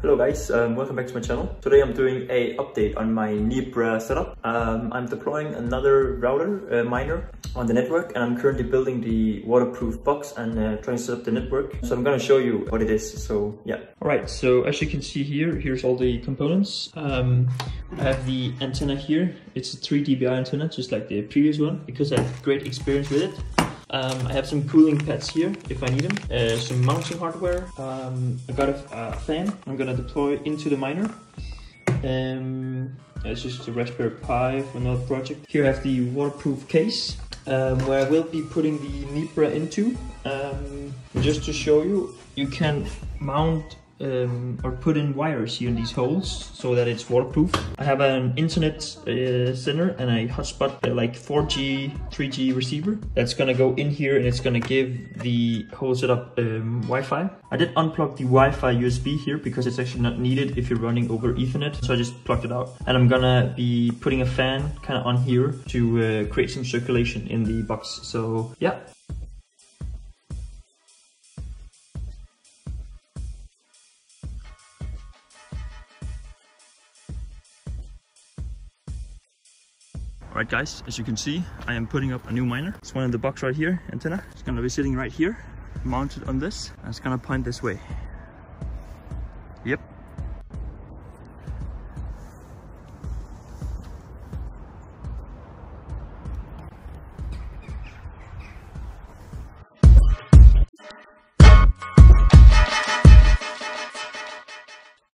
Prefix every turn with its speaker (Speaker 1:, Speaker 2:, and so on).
Speaker 1: Hello guys, um, welcome back to my channel. Today I'm doing a update on my Nebra setup. Um, I'm deploying another router uh, miner on the network and I'm currently building the waterproof box and uh, trying to set up the network. So I'm gonna show you what it is, so yeah. Alright, so as you can see here, here's all the components. Um, I have the antenna here. It's a 3 dBi antenna, just like the previous one, because I have great experience with it. Um, I have some cooling pads here if I need them, uh, some mounting hardware. Um, I got a, a, fan I'm gonna deploy into the miner. Um, it's just a Raspberry Pi for another project. Here I have the waterproof case um, where I will be putting the Nebra into. Um, just to show you, you can mount um, or put in wires here in these holes so that it's waterproof. I have an internet uh, center and a hotspot uh, like 4G, 3G receiver that's gonna go in here and it's gonna give the whole setup um, Wi-Fi. I did unplug the Wi-Fi USB here because it's actually not needed if you're running over Ethernet, so I just plugged it out. And I'm gonna be putting a fan kind of on here to uh, create some circulation in the box. So yeah, Right guys, as you can see, I am putting up a new miner. It's one in the box right here, antenna. It's gonna be sitting right here, mounted on this, and it's gonna point this way. Yep,